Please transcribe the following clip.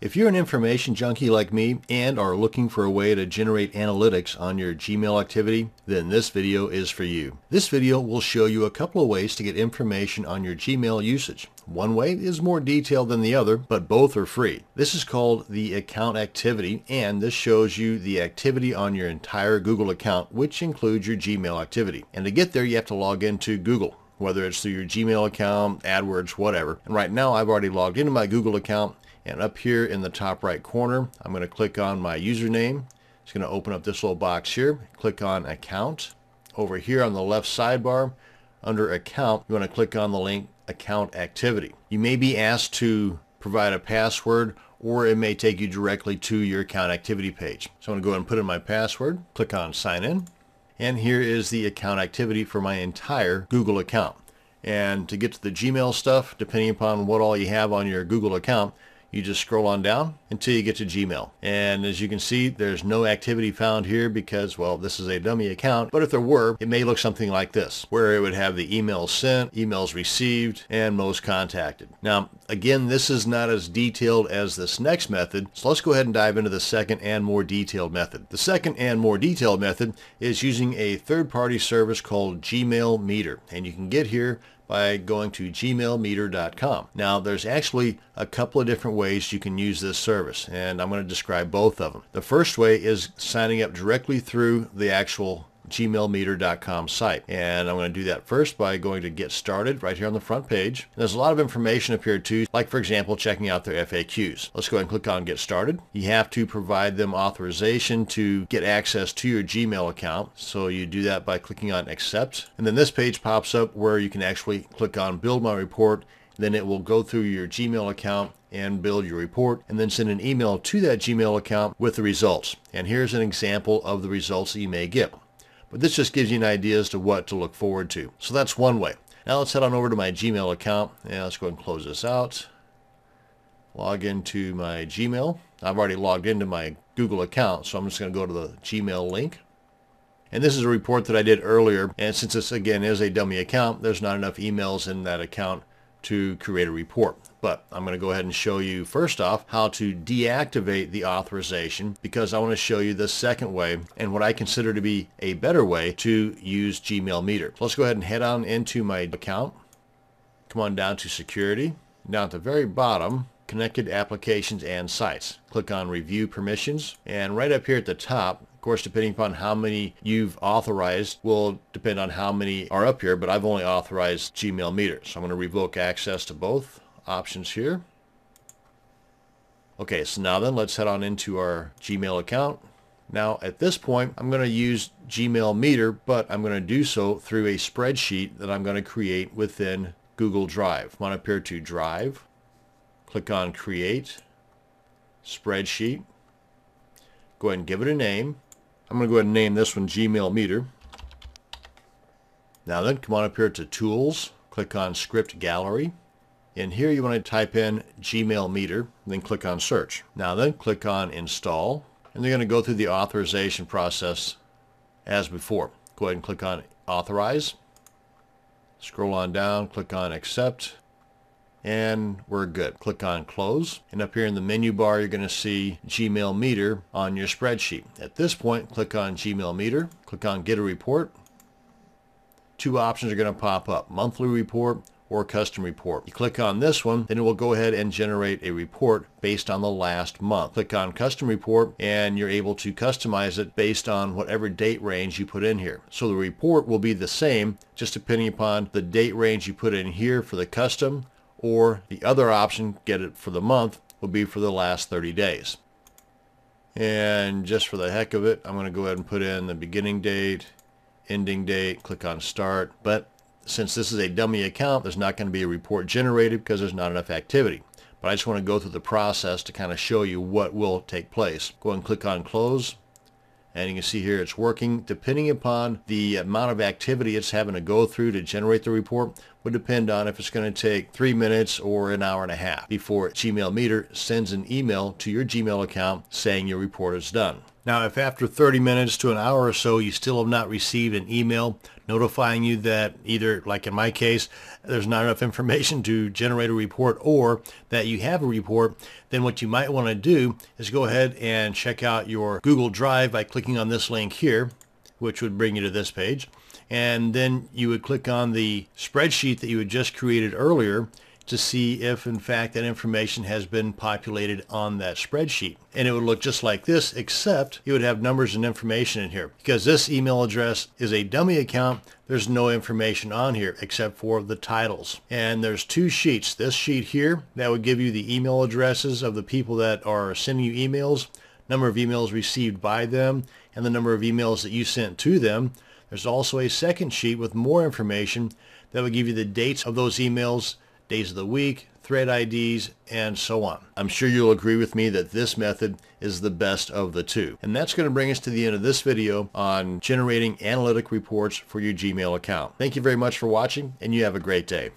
If you're an information junkie like me and are looking for a way to generate analytics on your Gmail activity, then this video is for you. This video will show you a couple of ways to get information on your Gmail usage. One way is more detailed than the other, but both are free. This is called the account activity, and this shows you the activity on your entire Google account, which includes your Gmail activity. And to get there, you have to log into Google whether it's through your Gmail account, AdWords, whatever. And right now I've already logged into my Google account and up here in the top right corner, I'm going to click on my username. It's going to open up this little box here. Click on account. Over here on the left sidebar, under account, you want to click on the link account activity. You may be asked to provide a password or it may take you directly to your account activity page. So I'm going to go ahead and put in my password, click on sign in, and here is the account activity for my entire Google account. And to get to the Gmail stuff, depending upon what all you have on your Google account, you just scroll on down until you get to Gmail. And as you can see, there's no activity found here because, well, this is a dummy account. But if there were, it may look something like this, where it would have the emails sent, emails received, and most contacted. Now, again, this is not as detailed as this next method. So let's go ahead and dive into the second and more detailed method. The second and more detailed method is using a third-party service called Gmail Meter. And you can get here by going to gmailmeter.com. Now there's actually a couple of different ways you can use this service and I'm going to describe both of them. The first way is signing up directly through the actual gmailmeter.com site. And I'm going to do that first by going to get started right here on the front page. And there's a lot of information up here too, like for example, checking out their FAQs. Let's go ahead and click on get started. You have to provide them authorization to get access to your Gmail account. So you do that by clicking on accept. And then this page pops up where you can actually click on build my report then it will go through your Gmail account and build your report and then send an email to that Gmail account with the results. And here's an example of the results that you may get. But this just gives you an idea as to what to look forward to. So that's one way. Now let's head on over to my Gmail account and let's go and close this out. Log into my Gmail. I've already logged into my Google account, so I'm just going to go to the Gmail link. And this is a report that I did earlier, and since this again is a dummy account, there's not enough emails in that account to create a report. But I'm going to go ahead and show you first off how to deactivate the authorization because I want to show you the second way and what I consider to be a better way to use Gmail Meter. So let's go ahead and head on into my account. Come on down to security. Down at the very bottom, connected applications and sites. Click on review permissions and right up here at the top course, depending upon how many you've authorized will depend on how many are up here, but I've only authorized Gmail Meter. So I'm going to revoke access to both options here. Okay, so now then let's head on into our Gmail account. Now at this point, I'm going to use Gmail Meter, but I'm going to do so through a spreadsheet that I'm going to create within Google Drive. I'm going to appear to Drive, click on Create, Spreadsheet, go ahead and give it a name. I'm going to go ahead and name this one Gmail Meter. Now then, come on up here to Tools, click on Script Gallery. In here you want to type in Gmail Meter, then click on Search. Now then, click on Install, and they're going to go through the authorization process as before. Go ahead and click on Authorize. Scroll on down, click on Accept, and we're good. Click on close and up here in the menu bar you're going to see Gmail meter on your spreadsheet. At this point click on Gmail meter, click on get a report. Two options are going to pop up, monthly report or custom report. You click on this one, then it will go ahead and generate a report based on the last month. Click on custom report and you're able to customize it based on whatever date range you put in here. So the report will be the same just depending upon the date range you put in here for the custom or the other option, get it for the month, will be for the last 30 days. And just for the heck of it, I'm going to go ahead and put in the beginning date, ending date, click on start. But since this is a dummy account, there's not going to be a report generated because there's not enough activity. But I just want to go through the process to kind of show you what will take place. Go and click on close and you can see here it's working depending upon the amount of activity it's having to go through to generate the report would depend on if it's going to take three minutes or an hour and a half before Gmail Meter sends an email to your Gmail account saying your report is done. Now, if after 30 minutes to an hour or so you still have not received an email, notifying you that either, like in my case, there's not enough information to generate a report or that you have a report, then what you might want to do is go ahead and check out your Google Drive by clicking on this link here, which would bring you to this page. And then you would click on the spreadsheet that you had just created earlier to see if in fact that information has been populated on that spreadsheet. And it would look just like this except it would have numbers and information in here. Because this email address is a dummy account, there's no information on here except for the titles. And there's two sheets. This sheet here that would give you the email addresses of the people that are sending you emails, number of emails received by them, and the number of emails that you sent to them. There's also a second sheet with more information that would give you the dates of those emails days of the week, thread IDs, and so on. I'm sure you'll agree with me that this method is the best of the two. And that's going to bring us to the end of this video on generating analytic reports for your Gmail account. Thank you very much for watching, and you have a great day.